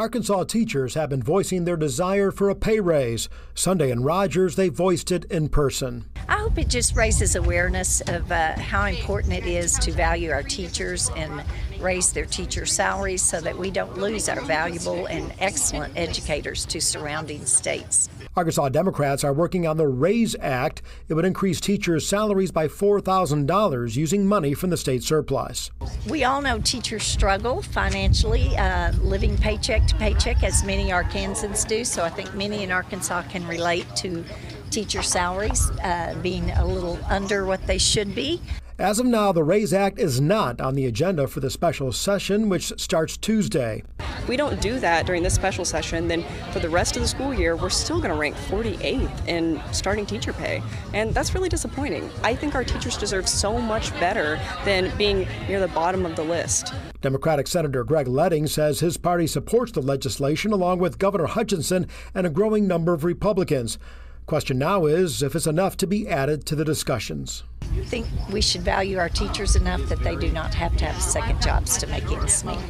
Arkansas teachers have been voicing their desire for a pay raise. Sunday in Rogers, they voiced it in person. I hope it just raises awareness of uh, how important it is to value our teachers and raise their teacher salaries so that we don't lose our valuable and excellent educators to surrounding states. Arkansas Democrats are working on the RAISE Act. It would increase teachers' salaries by $4,000 using money from the state surplus. We all know teachers struggle financially, uh, living paycheck to paycheck, as many Arkansans do. So I think many in Arkansas can relate to teacher salaries uh, being a little under what they should be. As of now, the RAISE Act is not on the agenda for the special session, which starts Tuesday. We don't do that during this special session, then for the rest of the school year, we're still going to rank 48th in starting teacher pay. And that's really disappointing. I think our teachers deserve so much better than being near the bottom of the list. Democratic Senator Greg Leding says his party supports the legislation along with Governor Hutchinson and a growing number of Republicans. Question now is if it's enough to be added to the discussions. I think we should value our teachers enough that they do not have to have second jobs to make ends meet.